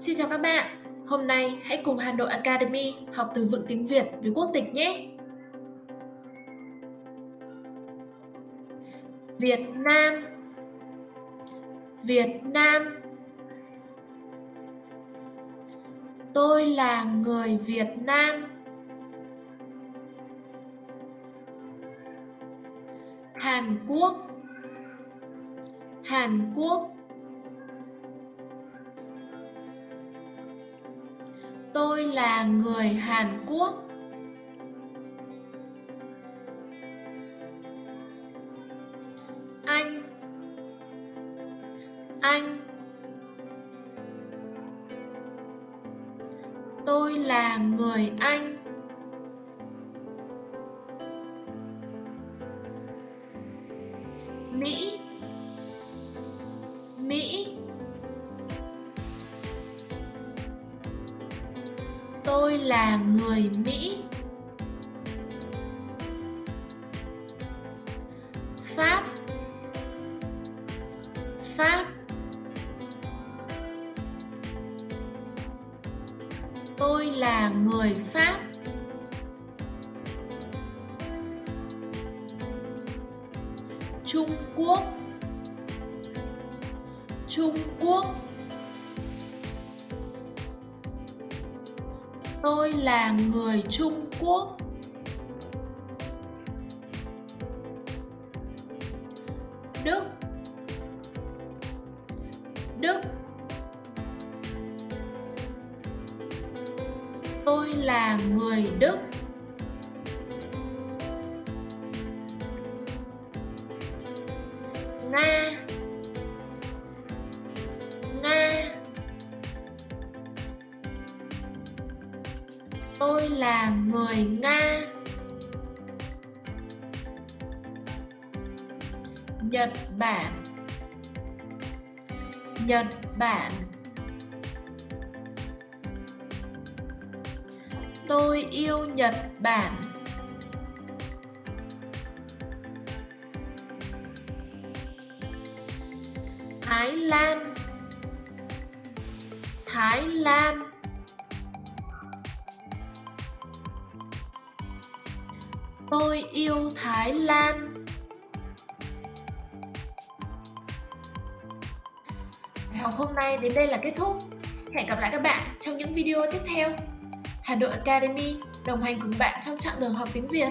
Xin chào các bạn, hôm nay hãy cùng Hà Nội Academy học từ vựng tiếng Việt với quốc tịch nhé. Việt Nam. Việt Nam. Tôi là người Việt Nam. Hàn Quốc. Hàn Quốc. Tôi là người Hàn Quốc. Anh Anh Tôi là người Anh. Mỹ tôi là người mỹ. Pháp. Pháp. Tôi là người pháp. Trung quốc. Trung quốc. Tôi là người trung quốc. Đức. Đức. Tôi là người đức. Na tôi là người nga. Nhật bản. Nhật bản. Tôi yêu nhật bản. Thái lan. Thái lan. Tôi yêu Thái Lan. Bài học hôm nay đến đây là kết thúc. Hẹn gặp lại các bạn trong những video tiếp theo. Hà Nội Academy đồng hành cùng bạn trong chặng đường học tiếng Việt.